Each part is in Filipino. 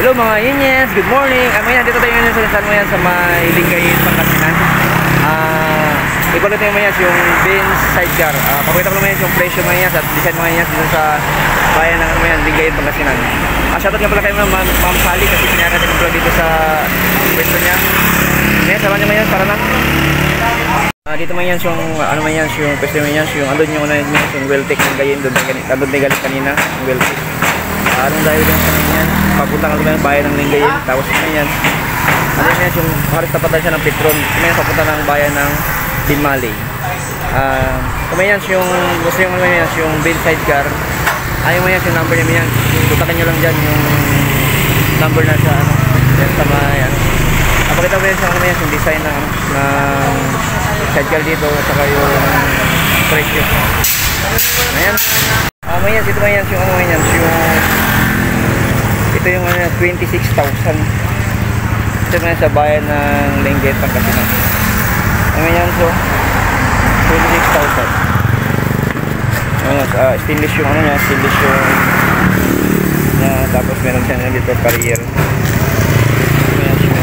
Hello mga Yinyens, good morning. Ah, ngayon, dito tayo ngayon sa San Mayan sa may Lingayen, Pangasinan. Ah, ipalo tayo mga yung Benz sidecar. Ah, pakita ko naman yung presyo Yinyens at design mga Yinyens dito sa bayan ng yan, Lingayen, Pangasinan. Ah, shoutout nga pala kayo Ma'am Ma'am Sally kasi pinara natin pala dito sa pwesto niya. Ngayon, samahan niyo mga Yinyens para lang. Ah, dito man yan yung ano man yan yung pwesto man yan yung andun yung ano yung Weltec ng gayin doon tayo galit kanina yung Weltec ah, anong dahil yan papunta ka lang bayan ng Lingayen. Tapos yan. Ano yan? Yung halos tapatan siya ng Petron. Yan papunta ng bayan ng Dinmali ah, kung yan yung gusto yung yan yung bill sidecar ayaw mo yan yung number niya yan. Tutakan nyo lang dyan yung number na sa ano. Yan sa may ano. Napakita ko yan sa yan, yung design ng, ng sidecar dito at saka yung presyo. Ayan. Ah, may yan, ito may yan, yung ano may yan, yung ito yung ano, 26,000. Ito may sa bayan ng Lenggit, Pangkasinan. Ano yan, so 26,000. Ayan, uh, stainless yung ano niya, stainless yung yan, tapos meron siya dito carrier. Ayan, yung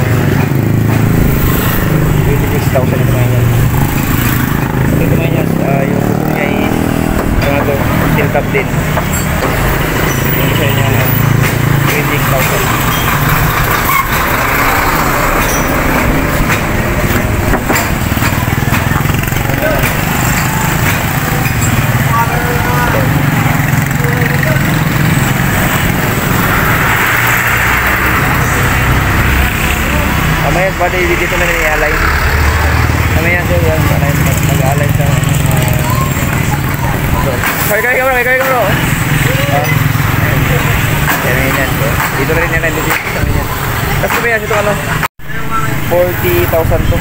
26,000 ito mga yan. Ito mga yan, uh, yung buko niya is ano to, steel top din. Yung isa niya, 26,000. Mamaya, pwede dito na rin i-alay. Mamaya, sir, yan, alay, mag-alay sa... Kaya kaya bro, kaya bro. Ah. Yan, yan, bro. Dito na rin yan, dito sa amin yan. Tapos ba yan, ito ano? 40,000 to.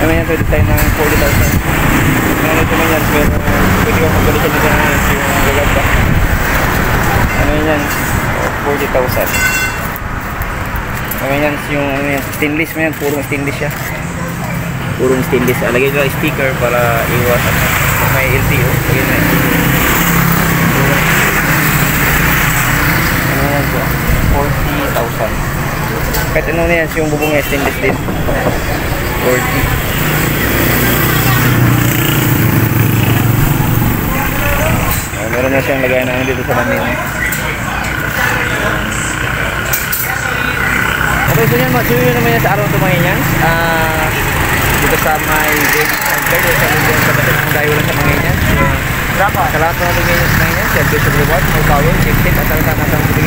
Mamaya, pwede tayo ng 40,000. Ano ito man yan, pero pwede ko magbalik dito na yan, yung gaganda. Ano yan, 40,000. Ano yan, yung ano yan, stainless mo yan, purong stainless siya. Purong stainless. Alagay ko sticker para iwas at may LTO. Lagay na yun. Ano yan siya? 40,000. Kahit ano na yan, yung bubong stainless din. 40. Ah, meron na siyang lagay na dito sa lamin. Okay, so yan, so yun naman yan sa araw mga yan. Ah, dito sa may game center, dito sa game sa batas ng dayo lang sa mga yan. Sa lahat ng mga ganyan sa mga yan, reward, may power, safety, at ang kalagayan.